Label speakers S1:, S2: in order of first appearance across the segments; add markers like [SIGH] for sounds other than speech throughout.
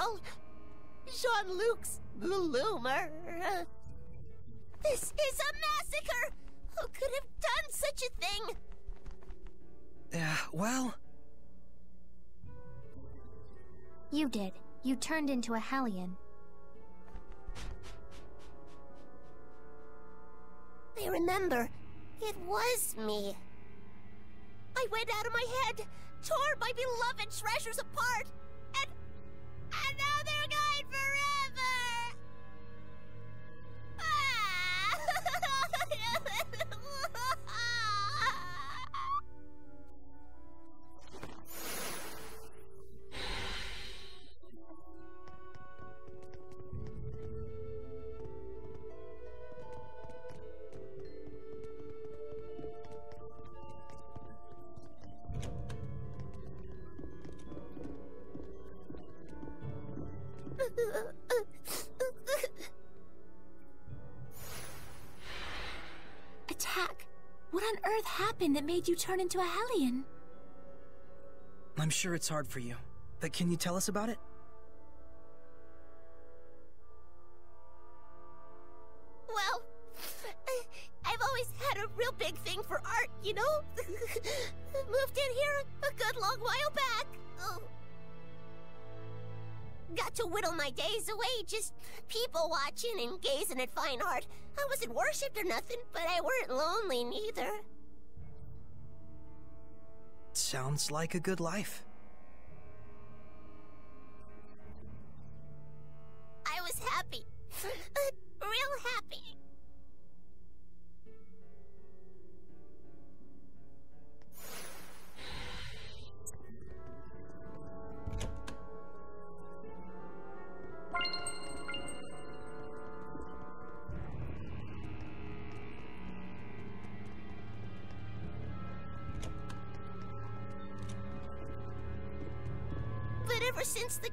S1: Nicholas, Sunlight Girl, Jean-Luc's Loomer. This is a massacre! Who could have done such a thing?
S2: Uh, well...
S3: You did. You turned into a Hellion.
S1: I remember. It was me. I went out of my head, tore my beloved treasures apart, and... and
S4: Atakk! What on earth happened that made you turn into a Hellion?
S2: I'm sure it's hard for you. But can you tell us about it?
S1: My days away just people watching and gazing at fine art. I wasn't worshipped or nothing, but I weren't lonely neither.
S2: Sounds like a good life.
S1: I was happy. [LAUGHS]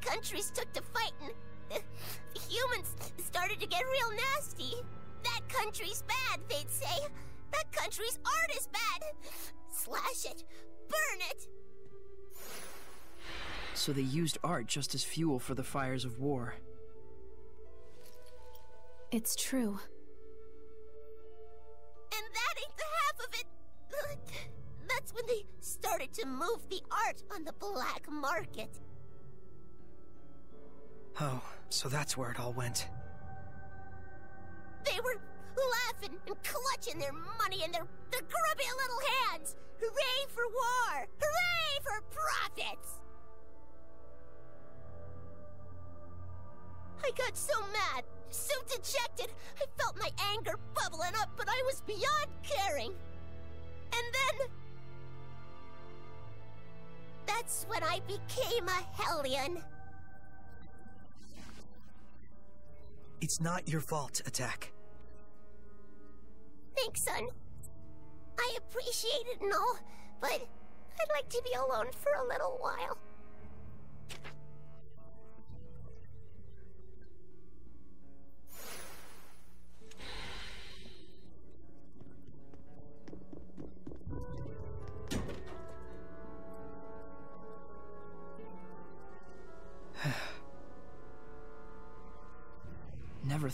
S1: countries took to fighting, the [SIGHS] humans started to get real nasty. That country's bad, they'd say. That country's art is bad. Slash it. Burn it.
S2: So they used art just as fuel for the fires of war.
S4: It's true.
S1: And that ain't the half of it. [SIGHS] That's when they started to move the art on the black market.
S2: Oh, so that's where it all went.
S1: They were laughing and clutching their money in their, their grubby little hands. Hooray for war! Hooray for profits! I got so mad, so dejected, I felt my anger bubbling up, but I was beyond caring. And then... That's when I became a Hellion.
S2: It's not your fault, Atakk.
S1: Thanks, son. I appreciate it and all, but I'd like to be alone for a little while.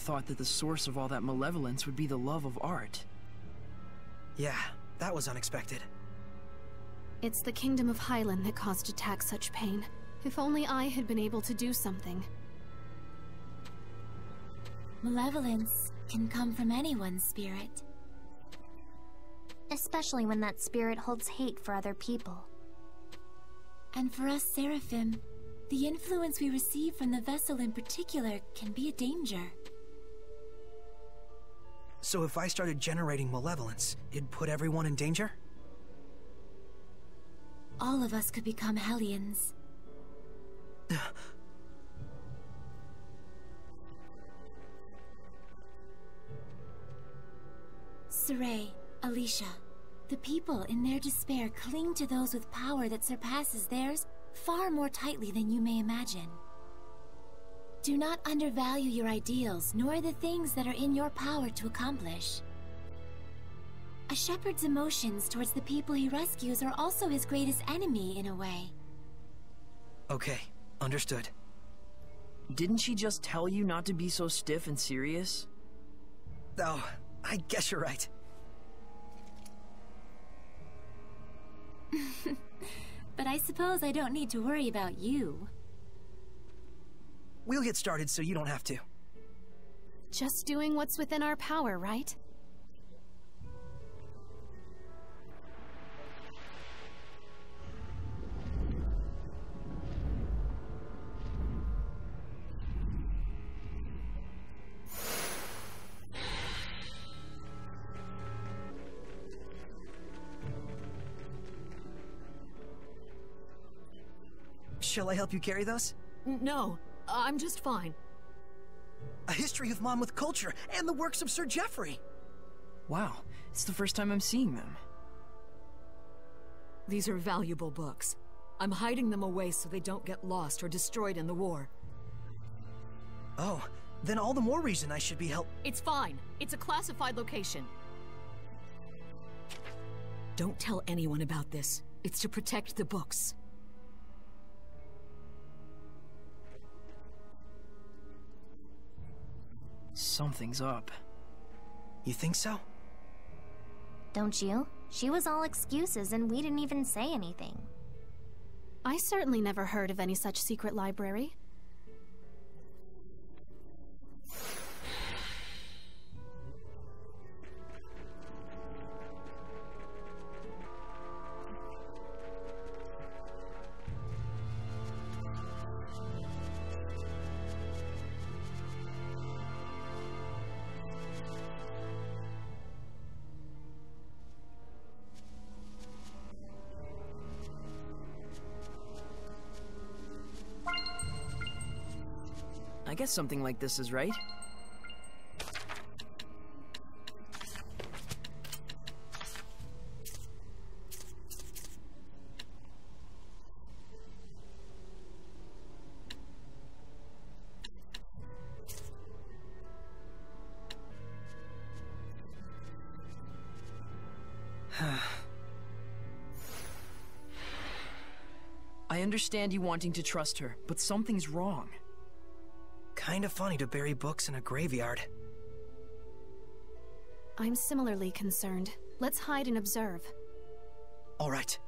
S2: Thought that the source of all that malevolence would be the love of art. Yeah, that was unexpected.
S5: It's the Kingdom of Hyland that caused Atakk such pain. If only I had been able to do something.
S4: Malevolence can come from anyone's spirit.
S3: Especially when that spirit holds hate for other people.
S4: And for us Seraphim, the influence we receive from the vessel in particular can be a danger.
S2: So if I started generating malevolence, it'd put everyone in danger?
S4: All of us could become Hellions. Sorey, Alicia, the people in their despair cling to those with power that surpasses theirs far more tightly than you may imagine. Do not undervalue your ideals, nor the things that are in your power to accomplish. A shepherd's emotions towards the people he rescues are also his greatest enemy, in a way.
S2: Okay, Understood. Didn't she just tell you not to be so stiff and serious?
S6: Oh, I guess you're right. [LAUGHS]
S4: But I suppose I don't need to worry about you.
S6: We'll get started so you don't have to.
S5: Just doing what's within our power, right?
S6: Shall I help you carry those?
S7: No, I'm just fine.
S6: A history of Monmouth culture and the works of Sir Geoffrey.
S2: Wow, it's the first time I'm seeing them.
S7: These are valuable books. I'm hiding them away so they don't get lost or destroyed in the war.
S6: Oh, then all the more reason I should be help.
S7: It's fine. It's a classified location. Don't tell anyone about this. It's to protect the books.
S2: Something's up.
S6: You think so?
S3: Don't you? She was all excuses and we didn't even say anything.
S5: I certainly never heard of any such secret library.
S2: I guess something like this is right. [SIGHS] I understand you wanting to trust her, but something's wrong.
S6: Kinda funny to bury books in a graveyard.
S5: I'm similarly concerned. Let's hide and observe.
S6: All right.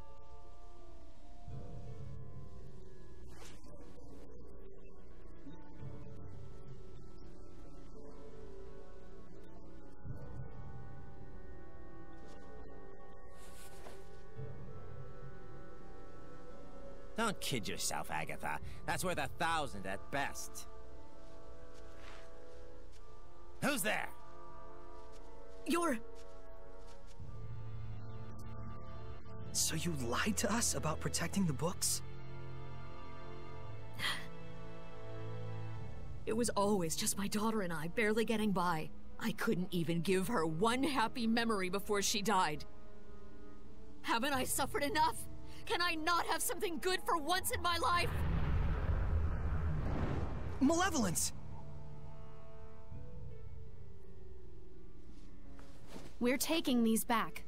S8: Don't kid yourself, Agatha. That's worth a thousand at best. Who's there?
S7: You're...
S6: So you lied to us about protecting the books?
S7: It was always just my daughter and I, barely getting by. I couldn't even give her one happy memory before she died. Haven't I suffered enough? Can I not have something good for once in my life?
S6: Malevolence!
S5: We're taking these back.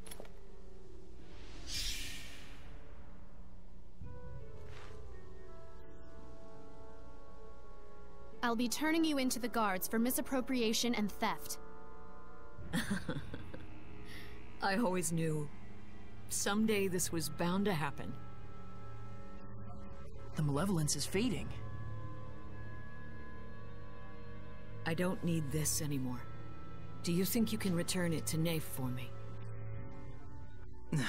S5: I'll be turning you into the guards for misappropriation and theft. [LAUGHS]
S7: I always knew. Someday this was bound to happen.
S2: The malevolence is fading.
S7: I don't need this anymore. Do you think you can return it to Nafe for me? [SIGHS]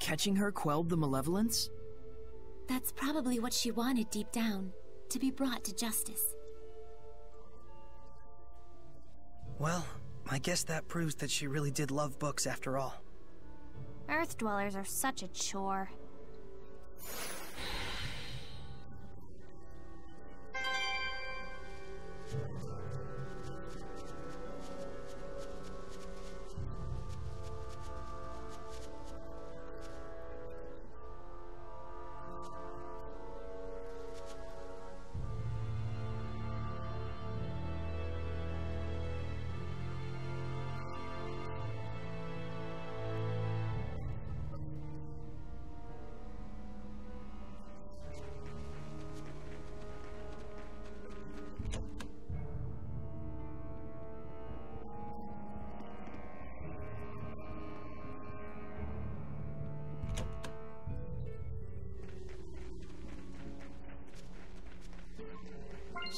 S2: Catching her quelled the malevolence?
S4: That's probably what she wanted deep down to be brought to justice.
S6: Well, I guess that proves that she really did love books after all.
S3: Earth dwellers are such a chore.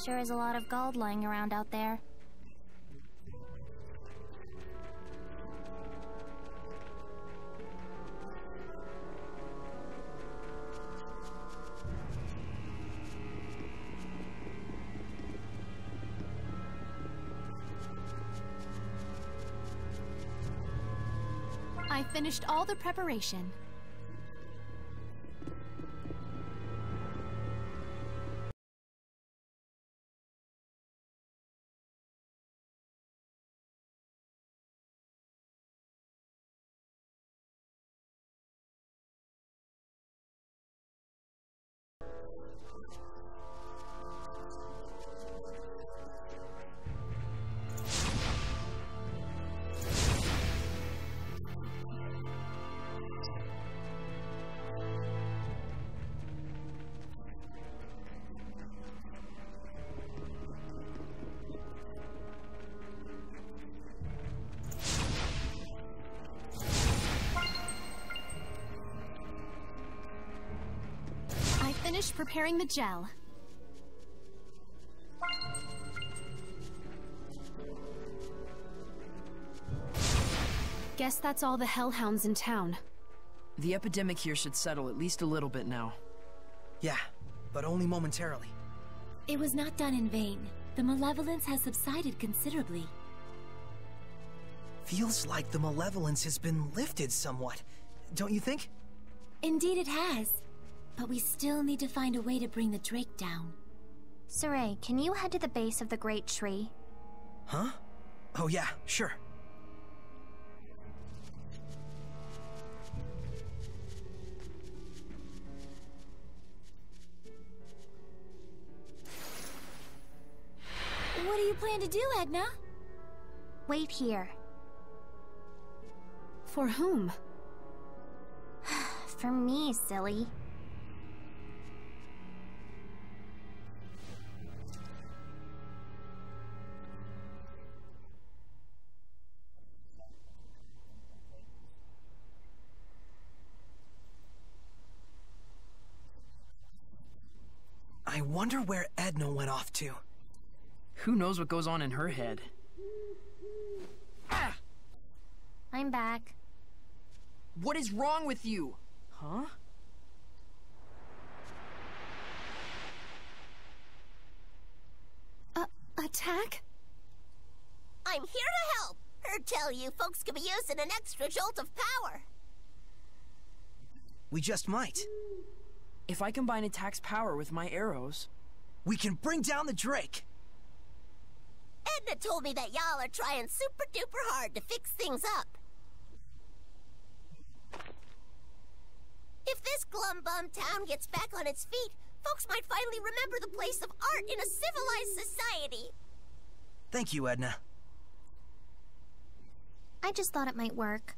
S3: Sure is a lot of gold lying around out there.
S5: I finished all the preparation. Preparing the gel. Guess that's all the hellhounds in town.
S2: The epidemic here should settle at least a little bit now.
S6: Yeah, but only momentarily.
S4: It was not done in vain. The malevolence has subsided considerably.
S6: Feels like the malevolence has been lifted somewhat, don't you think?
S4: Indeed it has. But we still need to find a way to bring the Drake down.
S3: Sorey, can you head to the base of the great tree?
S6: Huh? Oh yeah, sure.
S4: What do you plan to do, Edna?
S3: Wait here.
S5: For whom? [SIGHS]
S3: For me, silly.
S6: Wonder where Edna went off to.
S2: Who knows what goes on in her head?
S3: I'm back.
S2: What is wrong with you? Huh?
S5: Uh, Atakk?
S1: I'm here to help. Heard tell you folks could be using an extra jolt of power.
S6: We just might.
S2: If I combine Atakk's power with my arrows...
S6: We can bring down the Drake!
S1: Edna told me that y'all are trying super duper hard to fix things up. If this glum bum town gets back on its feet, folks might finally remember the place of art in a civilized society.
S6: Thank you, Edna.
S3: I just thought it might work.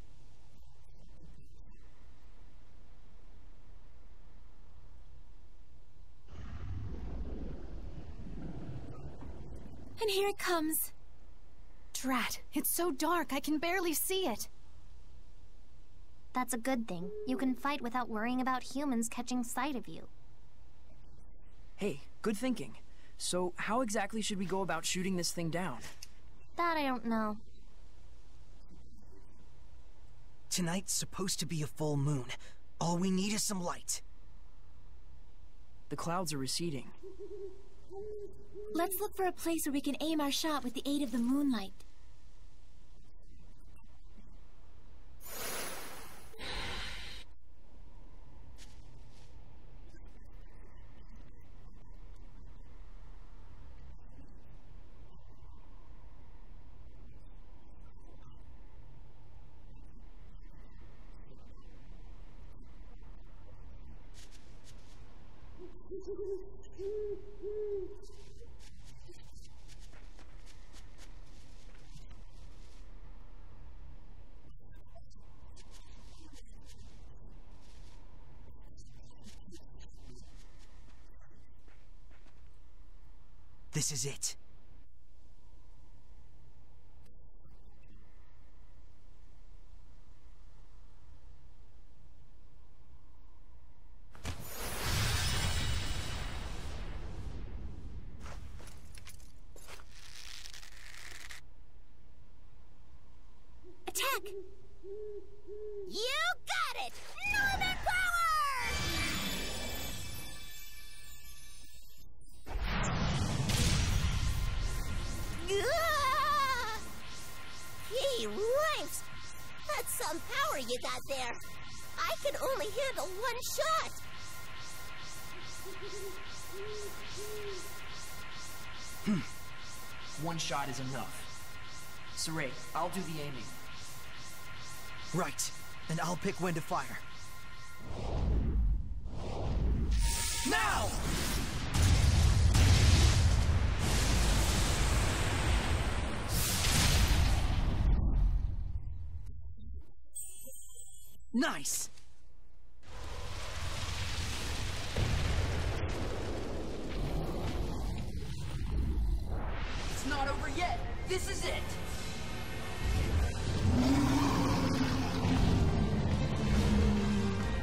S4: And here it comes.
S5: Drat, it's so dark I can barely see it.
S3: That's a good thing. You can fight without worrying about humans catching sight of you.
S2: Hey, good thinking. So, how exactly should we go about shooting this thing down?
S3: That I don't know.
S6: Tonight's supposed to be a full moon. All we need is some light.
S2: The clouds are receding.
S4: Let's look for a place where we can aim our shot with the aid of the moonlight.
S6: This is it.
S1: Only handle one shot. Hmm.
S2: One shot is enough. Sorey, I'll do the aiming.
S6: Right. And I'll pick when to fire. Now! Nice!
S2: This is it.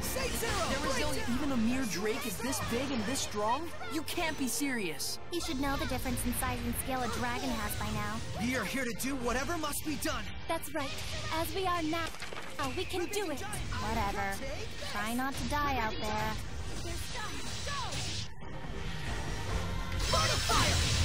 S6: Say zero!
S2: Even a mere Drake is this big and this strong? You can't be serious.
S3: You should know the difference in size and scale a dragon has by now.
S6: We are here to do whatever must be done.
S3: That's right. As we are now, oh, we can do it. Whatever. Try not to die out there.
S6: Burn of fire!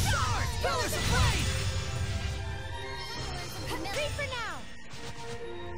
S1: Ready for now!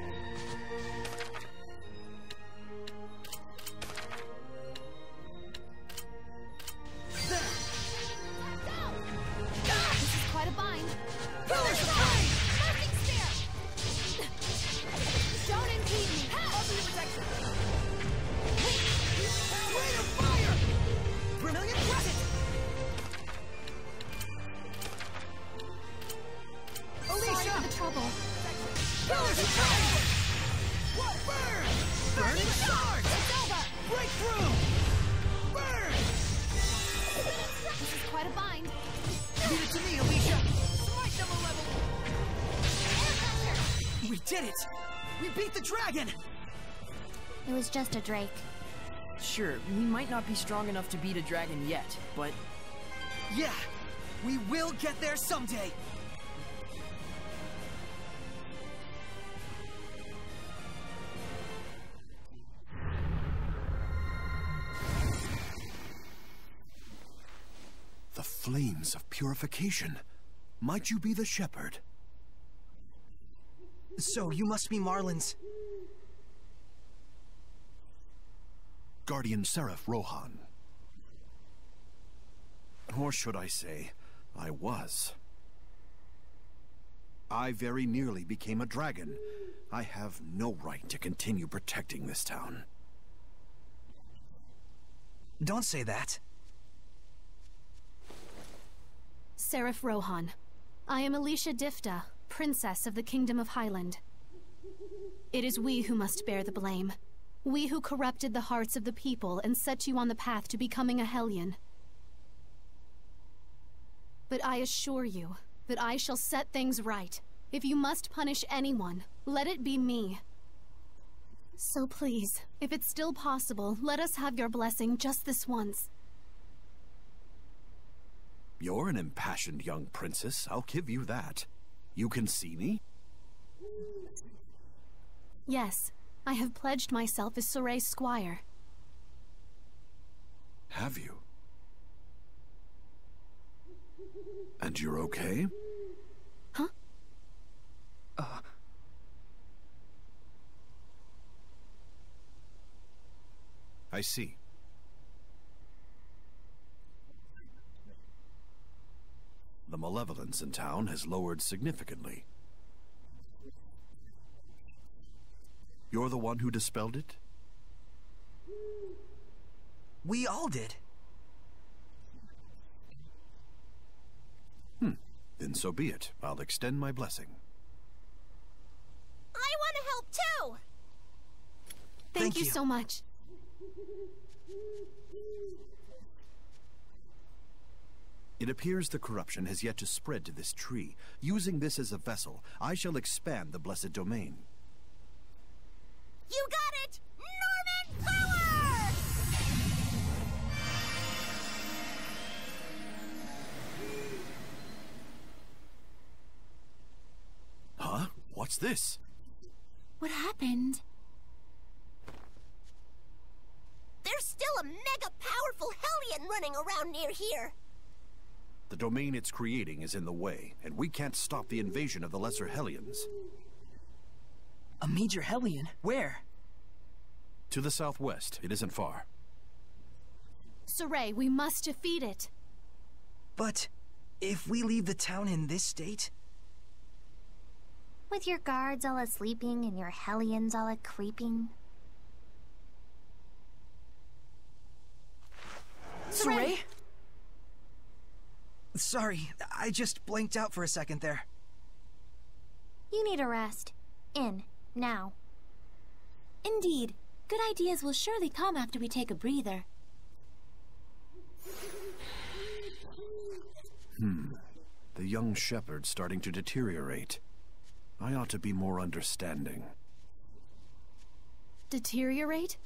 S6: Leave it to me, Alicia! We did it! We beat the dragon!
S3: It was just a Drake.
S2: Sure, we might not be strong enough to beat a dragon yet, but
S6: Yeah! We will get there someday!
S9: Flames of purification. Might you be the shepherd?
S6: So, you must be Marlind's.
S9: Guardian Seraph Rohan. Or should I say, I was. I very nearly became a dragon. I have no right to continue protecting this town.
S6: Don't say that.
S5: Seraph Rohan. I am Alicia Diphda, Princess of the Kingdom of Hyland. It is we who must bear the blame. We who corrupted the hearts of the people and set you on the path to becoming a Hellion. But I assure you that I shall set things right. If you must punish anyone, let it be me. So please, if it's still possible, let us have your blessing just this once.
S9: You're an impassioned young princess, I'll give you that. You can see me?
S5: Yes, I have pledged myself as Sorey's squire.
S9: Have you? And you're okay?
S5: Huh? Uh.
S9: I see. Malevolence in town has lowered significantly. You're the one who dispelled it?
S6: We all did. Hmm.
S9: Then so be it. I'll extend my blessing.
S1: I want to help too!
S5: Thank,
S6: Thank
S5: you
S6: you.
S5: so much.
S9: It appears the corruption has yet to spread to this tree. Using this as a vessel, I shall expand the Blessed Domain.
S1: You got it! Normin Power!
S9: Huh? What's this?
S4: What happened?
S1: There's still a mega powerful Hellion running around near here.
S9: The domain it's creating is in the way, and we can't stop the invasion of the Lesser Hellions.
S2: A major Hellion? Where?
S9: To the southwest, it isn't far.
S5: Sorey, we must defeat it.
S2: But if we leave the town in this state,
S3: With your guards all a-sleeping and your hellions all a-creeping.
S2: Sorey? Sorry, I just blanked out for a second there.
S3: You need a rest. In. Now.
S4: Indeed. Good ideas will surely come after we take a breather. Hmm.
S9: The young shepherd's starting to deteriorate. I ought to be more understanding.
S5: Deteriorate?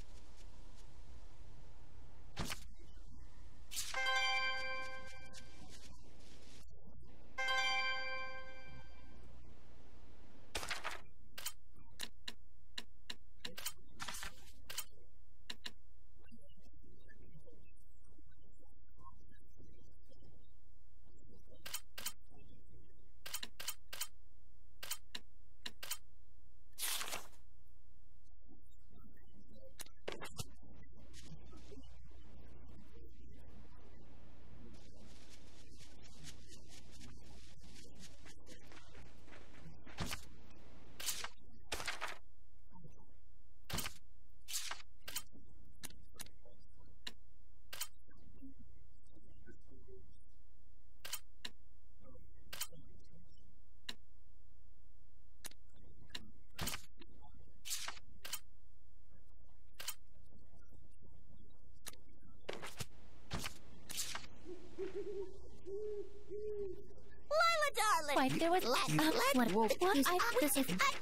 S3: There was...
S1: Let's,
S3: Uh,
S1: let's,
S3: what? What? I... This is...
S1: I,